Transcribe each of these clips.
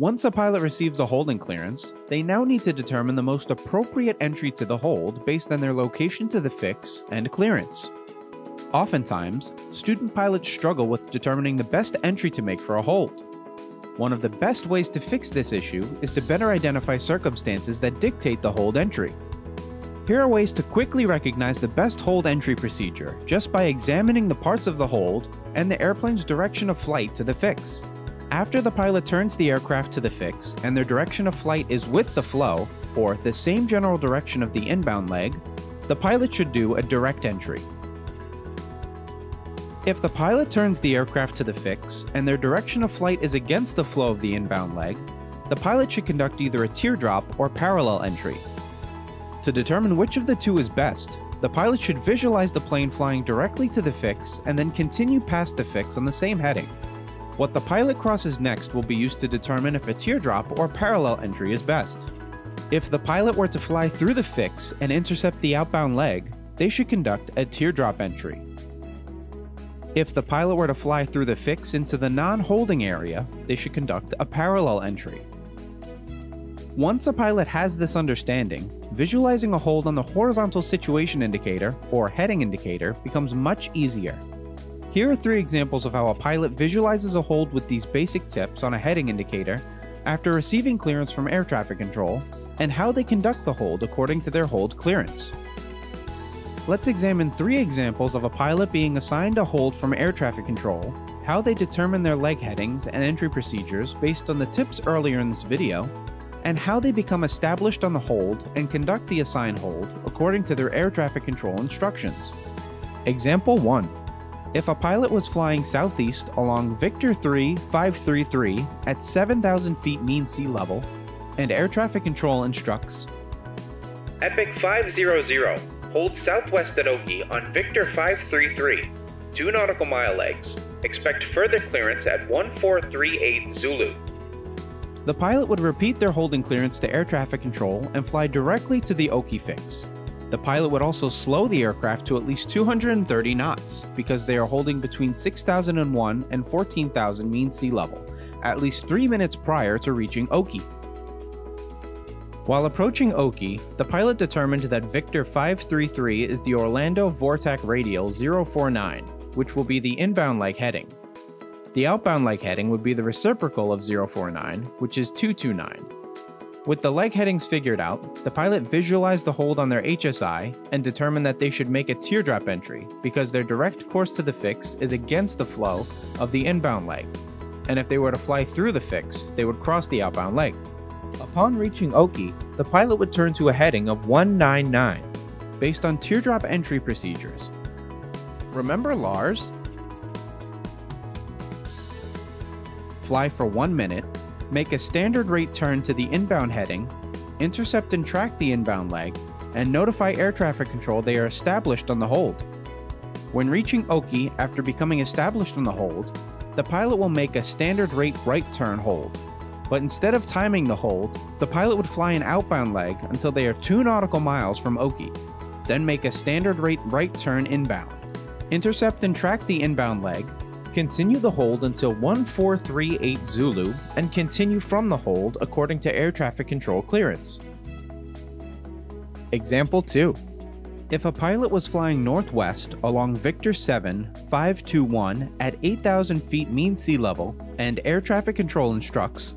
Once a pilot receives a holding clearance, they now need to determine the most appropriate entry to the hold based on their location to the fix and clearance. Oftentimes, student pilots struggle with determining the best entry to make for a hold. One of the best ways to fix this issue is to better identify circumstances that dictate the hold entry. Here are ways to quickly recognize the best hold entry procedure just by examining the parts of the hold and the airplane's direction of flight to the fix. After the pilot turns the aircraft to the fix and their direction of flight is with the flow, or the same general direction of the inbound leg, the pilot should do a direct entry. If the pilot turns the aircraft to the fix and their direction of flight is against the flow of the inbound leg, the pilot should conduct either a teardrop or parallel entry. To determine which of the two is best, the pilot should visualize the plane flying directly to the fix and then continue past the fix on the same heading. What the pilot crosses next will be used to determine if a teardrop or parallel entry is best. If the pilot were to fly through the fix and intercept the outbound leg, they should conduct a teardrop entry. If the pilot were to fly through the fix into the non-holding area, they should conduct a parallel entry. Once a pilot has this understanding, visualizing a hold on the horizontal situation indicator, or heading indicator, becomes much easier. Here are three examples of how a pilot visualizes a hold with these basic tips on a heading indicator after receiving clearance from air traffic control, and how they conduct the hold according to their hold clearance let's examine three examples of a pilot being assigned a hold from air traffic control, how they determine their leg headings and entry procedures based on the tips earlier in this video, and how they become established on the hold and conduct the assigned hold according to their air traffic control instructions. Example 1. If a pilot was flying southeast along Victor 3 533 at 7,000 feet mean sea level, and air traffic control instructs Epic 500 Hold southwest at Oki on Victor 533, 2 nautical mile legs. Expect further clearance at 1438 Zulu. The pilot would repeat their holding clearance to air traffic control and fly directly to the Oki fix. The pilot would also slow the aircraft to at least 230 knots because they are holding between 6,001 and 14,000 mean sea level, at least 3 minutes prior to reaching Oki. While approaching Oki, the pilot determined that Victor 533 is the Orlando Vortac Radial 049, which will be the inbound leg heading. The outbound leg heading would be the reciprocal of 049, which is 229. With the leg headings figured out, the pilot visualized the hold on their HSI and determined that they should make a teardrop entry because their direct course to the fix is against the flow of the inbound leg. And if they were to fly through the fix, they would cross the outbound leg. Upon reaching Oki, the pilot would turn to a heading of 199, based on teardrop entry procedures. Remember LARS? Fly for one minute, make a standard rate turn to the inbound heading, intercept and track the inbound leg, and notify air traffic control they are established on the hold. When reaching Oki after becoming established on the hold, the pilot will make a standard rate right turn hold but instead of timing the hold, the pilot would fly an outbound leg until they are 2 nautical miles from Oki, then make a standard rate right turn inbound, intercept and track the inbound leg, continue the hold until 1438 Zulu, and continue from the hold according to air traffic control clearance. Example 2. If a pilot was flying northwest along Victor 7 521 at 8,000 feet mean sea level and air traffic control instructs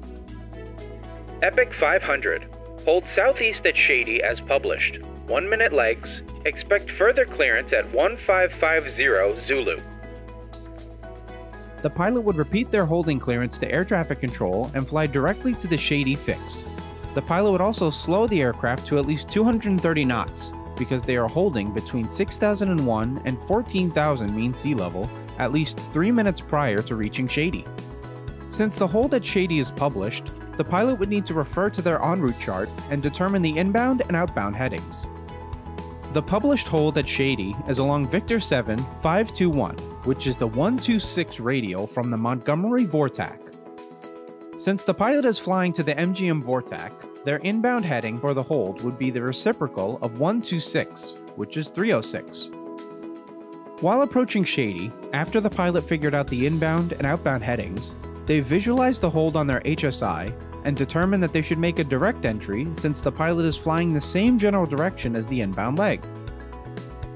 Epic 500. Hold southeast at Shady as published. 1 minute legs. Expect further clearance at 1550 Zulu. The pilot would repeat their holding clearance to air traffic control and fly directly to the Shady fix. The pilot would also slow the aircraft to at least 230 knots because they are holding between 6001 and 14,000 mean sea level at least 3 minutes prior to reaching Shady. Since the hold at Shady is published, the pilot would need to refer to their en route chart and determine the inbound and outbound headings. The published hold at Shady is along Victor 7 521, which is the 126 radial from the Montgomery Vortac. Since the pilot is flying to the MGM Vortac, their inbound heading for the hold would be the reciprocal of 126, which is 306. While approaching Shady, after the pilot figured out the inbound and outbound headings, they visualized the hold on their HSI and determine that they should make a direct entry since the pilot is flying the same general direction as the inbound leg.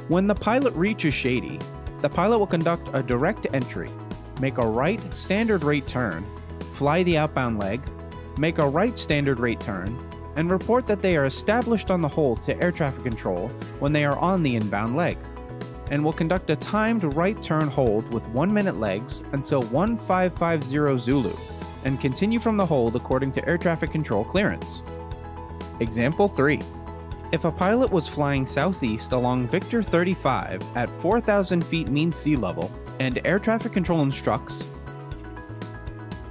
When the pilot reaches Shady, the pilot will conduct a direct entry, make a right standard rate turn, fly the outbound leg, make a right standard rate turn, and report that they are established on the hold to air traffic control when they are on the inbound leg, and will conduct a timed right turn hold with 1 minute legs until 1550 Zulu, and continue from the hold according to air traffic control clearance. Example 3. If a pilot was flying southeast along Victor 35 at 4,000 feet mean sea level, and air traffic control instructs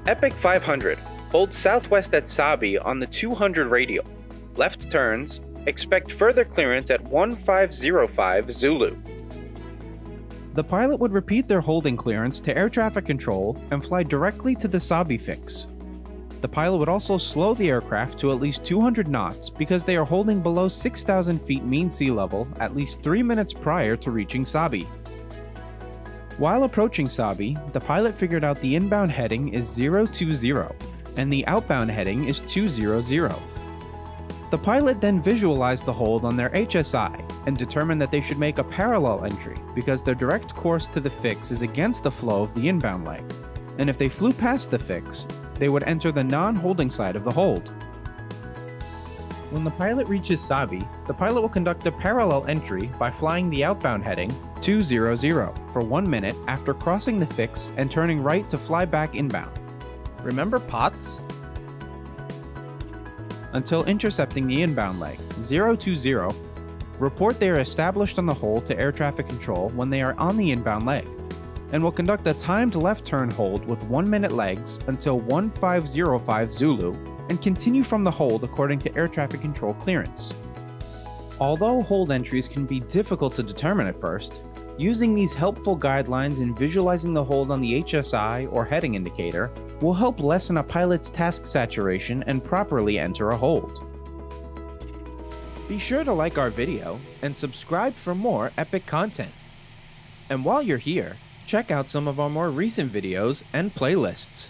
Epic 500, hold southwest at Sabi on the 200 radial. Left turns, expect further clearance at 1505 Zulu. The pilot would repeat their holding clearance to air traffic control and fly directly to the Sabi fix. The pilot would also slow the aircraft to at least 200 knots because they are holding below 6,000 feet mean sea level at least 3 minutes prior to reaching Sabi. While approaching Sabi, the pilot figured out the inbound heading is 020 and the outbound heading is 200. The pilot then visualized the hold on their HSI and determined that they should make a parallel entry because their direct course to the fix is against the flow of the inbound leg, and if they flew past the fix, they would enter the non holding side of the hold. When the pilot reaches Sabi, the pilot will conduct a parallel entry by flying the outbound heading 200 for one minute after crossing the fix and turning right to fly back inbound. Remember POTS? Until intercepting the inbound leg 020, report they are established on the hold to air traffic control when they are on the inbound leg, and will conduct a timed left turn hold with 1 minute legs until 1505 Zulu and continue from the hold according to air traffic control clearance. Although hold entries can be difficult to determine at first, using these helpful guidelines and visualizing the hold on the HSI or heading indicator will help lessen a pilot's task saturation and properly enter a hold. Be sure to like our video and subscribe for more epic content. And while you're here, check out some of our more recent videos and playlists.